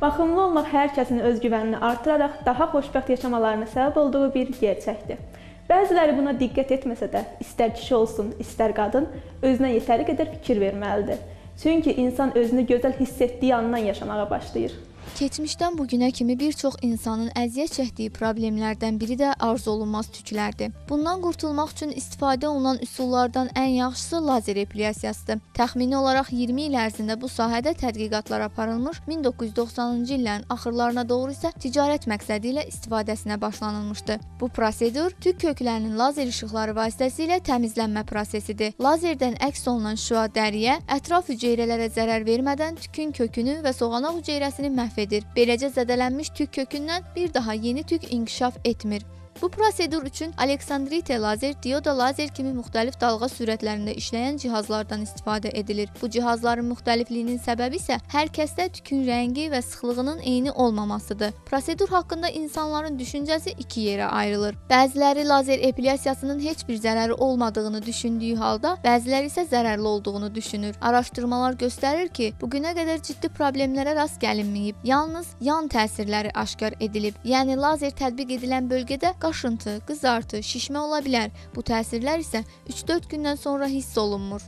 Baxımlı olmaq hər kəsin özgüvənini artıraraq daha xoşbəxt yaşamalarına səbəb olduğu bir gerçəkdir. Bəziləri buna diqqət etməsə də, istər kişi olsun, istər qadın, özünə yetəri qədər fikir verməlidir. Çünki insan özünü gözəl hiss etdiyi andan yaşamağa başlayır. Keçmişdən bu günə kimi bir çox insanın əziyyət çəkdiyi problemlərdən biri də arzu olunmaz tüklərdir. Bundan qurtulmaq üçün istifadə olunan üsullardan ən yaxşısı lazer epilyasiyasıdır. Təxmini olaraq 20 il ərzində bu sahədə tədqiqatlar aparılmış, 1990-cı illərin axırlarına doğru isə ticarət məqsədi ilə istifadəsinə başlanılmışdı. Bu prosedur tük köklərinin lazer işıqları vasitəsilə təmizlənmə prosesidir. Lazerdən əks olunan şüa dəriyə, ətraf hüceyrələrə zərər vermədən tükün kökünü və soğanaq hüceyrəsini məhv edir. Beləcə zədələnmiş tük kökündən bir daha yeni tük inkişaf etmir. Bu prosedur üçün Aleksandrite lazer, dioda lazer kimi müxtəlif dalğa sürətlərində işləyən cihazlardan istifadə edilir. Bu cihazların müxtəlifliyinin səbəbi isə hər kəsdə tükün rəngi və sıxlığının eyni olmamasıdır. Prosedur haqqında insanların düşüncəsi iki yerə ayrılır. Bəziləri lazer epilyasiyasının heç bir zərəri olmadığını düşündüyü halda, bəziləri isə zərərli olduğunu düşünür. Araşdırmalar göstərir ki, bu günə qədər ciddi problemlərə rast gəlinməyib. Yalnız yan təsirləri aşkar edilib. Yəni lazer tətbiq edilən bölgədə qaşıntı, qızartı, şişmə ola bilər. Bu təsirlər isə 3-4 gündən sonra hiss olunmur.